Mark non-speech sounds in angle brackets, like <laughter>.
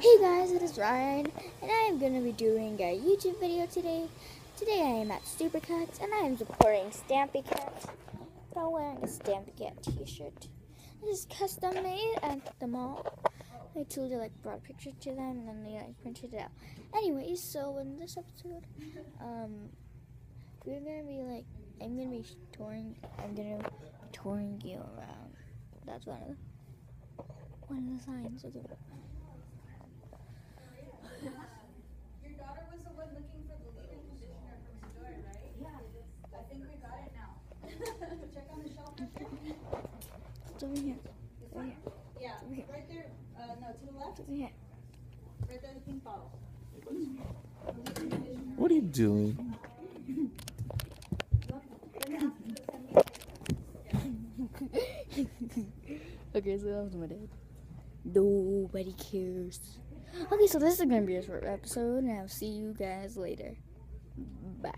Hey guys, it is Ryan, and I am going to be doing a YouTube video today. Today I am at Supercuts, and I am supporting Stampy Cat. I'm wearing a Stampy Cat t-shirt. This is custom made at the mall. I told you like brought a picture to them, and then they like printed it out. Anyways, so in this episode, um, we're gonna be like, I'm gonna be touring. I'm gonna be touring you around. That's one of the one of the signs of the Your daughter was the one looking for the leave-in conditioner from Joy, right? Yeah. I think we got it now. <laughs> Check on the shelf right there. It's over here. This one? here. Yeah, Over here. right there. Uh, no, to the left. It's over here. Right there, the pink bottle. The leave-in conditioner. What are you doing? <laughs> okay, so that was my dad. Nobody cares. Okay, so this is gonna be a short episode, and I'll see you guys later. Bye.